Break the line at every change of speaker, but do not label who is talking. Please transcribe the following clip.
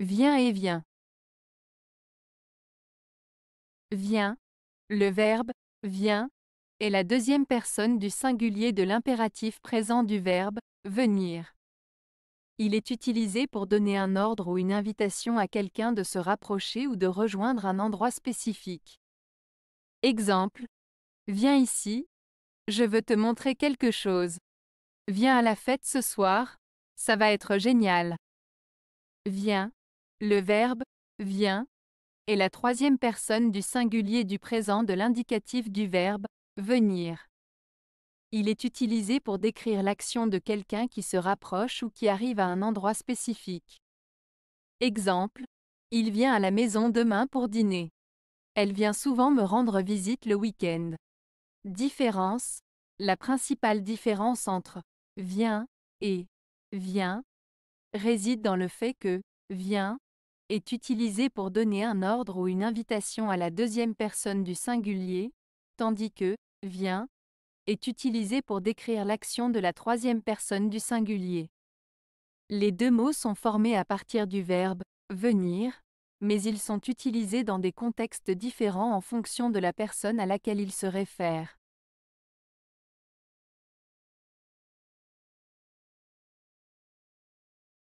Viens et viens. Viens, le verbe viens est la deuxième personne du singulier de l'impératif présent du verbe venir. Il est utilisé pour donner un ordre ou une invitation à quelqu'un de se rapprocher ou de rejoindre un endroit spécifique. Exemple. Viens ici. Je veux te montrer quelque chose. Viens à la fête ce soir. Ça va être génial. Viens. Le verbe viens est la troisième personne du singulier du présent de l'indicatif du verbe venir. Il est utilisé pour décrire l'action de quelqu'un qui se rapproche ou qui arrive à un endroit spécifique. Exemple. Il vient à la maison demain pour dîner. Elle vient souvent me rendre visite le week-end. Différence. La principale différence entre vient et vient réside dans le fait que vient est utilisé pour donner un ordre ou une invitation à la deuxième personne du singulier, tandis que vient est utilisé pour décrire l'action de la troisième personne du singulier. Les deux mots sont formés à partir du verbe venir, mais ils sont utilisés dans des contextes différents en fonction de la personne à laquelle ils se réfèrent.